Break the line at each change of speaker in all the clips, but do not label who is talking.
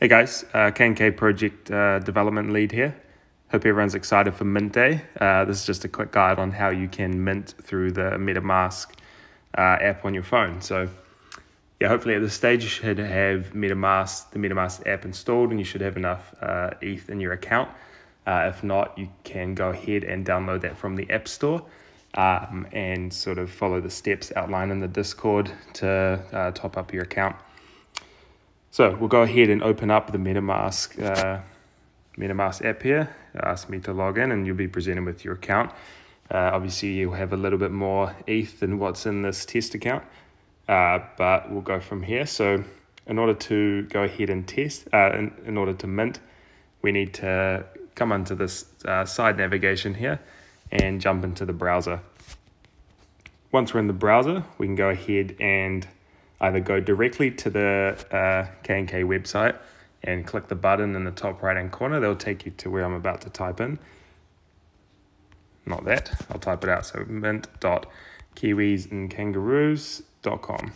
Hey guys, uh, KNK project uh, development lead here. Hope everyone's excited for Mint Day. Uh, this is just a quick guide on how you can mint through the MetaMask uh, app on your phone. So, yeah, hopefully at this stage you should have MetaMask, the MetaMask app installed, and you should have enough uh, ETH in your account. Uh, if not, you can go ahead and download that from the App Store um, and sort of follow the steps outlined in the Discord to top up your account. So we'll go ahead and open up the MetaMask uh, MetaMask app here. Ask me to log in and you'll be presented with your account. Uh, obviously, you'll have a little bit more ETH than what's in this test account, uh, but we'll go from here. So in order to go ahead and test, uh, in, in order to mint, we need to come onto this uh, side navigation here and jump into the browser. Once we're in the browser, we can go ahead and either go directly to the uh, KNK website and click the button in the top right hand corner. They'll take you to where I'm about to type in. Not that, I'll type it out. So mint.kiwisnkangaroos.com.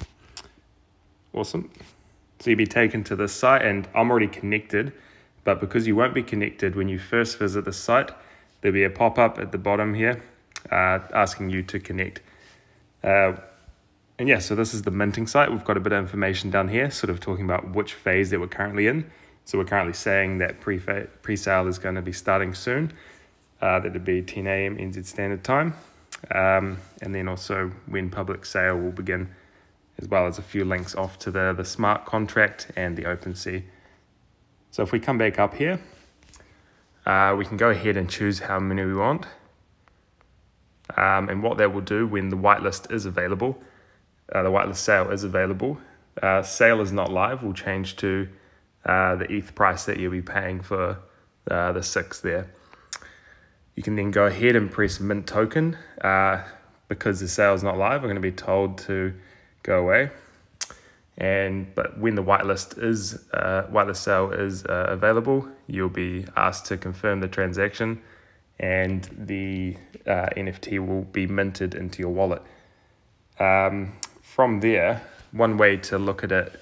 Awesome. So you'll be taken to this site, and I'm already connected, but because you won't be connected when you first visit the site, there'll be a pop up at the bottom here uh, asking you to connect. Uh, and yeah, so this is the minting site. We've got a bit of information down here, sort of talking about which phase that we're currently in. So we're currently saying that pre pre-sale is going to be starting soon. Uh, that would be 10 a.m. NZ Standard Time. Um, and then also when public sale will begin, as well as a few links off to the, the smart contract and the OpenSea. So if we come back up here, uh, we can go ahead and choose how many we want. Um, and what that will do when the whitelist is available uh, the whitelist sale is available. Uh, sale is not live. We'll change to uh, the ETH price that you'll be paying for uh, the six there. You can then go ahead and press mint token. Uh, because the sale is not live, we're going to be told to go away. And but when the whitelist is uh, whitelist sale is available, you'll be asked to confirm the transaction, and the NFT will be minted into your wallet. Um, from there, one way to look at it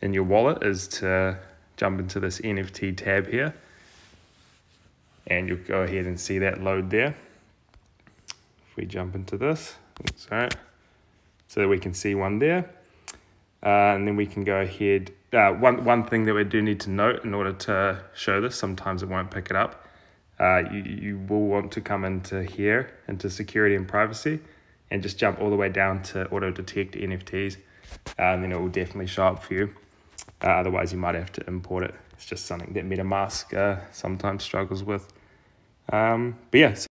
in your wallet is to jump into this NFT tab here. And you'll go ahead and see that load there. If we jump into this, sorry, so that we can see one there. Uh, and then we can go ahead. Uh, one, one thing that we do need to note in order to show this, sometimes it won't pick it up. Uh, you, you will want to come into here, into security and privacy and just jump all the way down to auto detect NFTs, and then it will definitely show up for you. Uh, otherwise, you might have to import it. It's just something that MetaMask uh, sometimes struggles with. Um, but yeah.